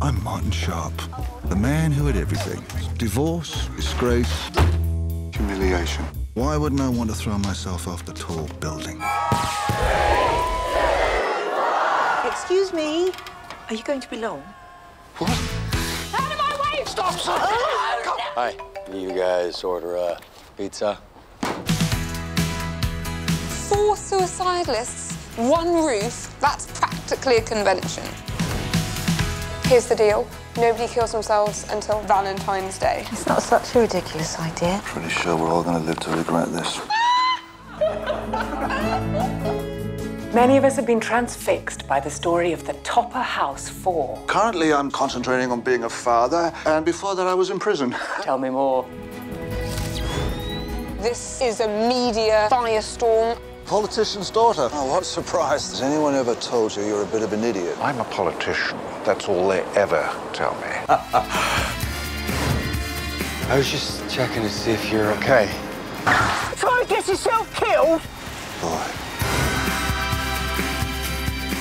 I'm Martin Sharp, the man who had everything. Divorce, disgrace, humiliation. Why wouldn't I want to throw myself off the tall building? Excuse me. Are you going to be long? What? Out of my way! Stop, son! Oh, Hi. You guys order a pizza? Four suicidalists, one roof. That's practically a convention. Here's the deal. Nobody kills themselves until Valentine's Day. It's not such a ridiculous idea. Pretty sure we're all going to live to regret this. Many of us have been transfixed by the story of the Topper House 4. Currently, I'm concentrating on being a father, and before that, I was in prison. Tell me more. This is a media firestorm. Politician's daughter. Oh, what surprise. Has anyone ever told you you're a bit of an idiot? I'm a politician. That's all they ever tell me. I was just checking to see if you're okay. Try to get yourself killed? Boy.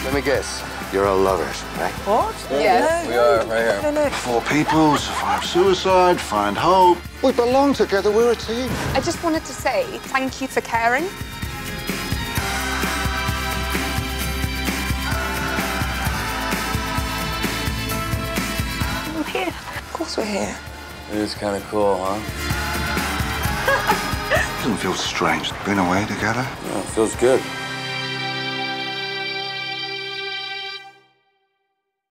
Let me guess. You're all lovers, right? What? Yes. We are, right here. No, no. Four people, survive suicide, find hope. We belong together. We're a team. I just wanted to say thank you for caring. Here. Of course we're here. It is kind of cool, huh? Doesn't feel strange being away together. Yeah, it feels good.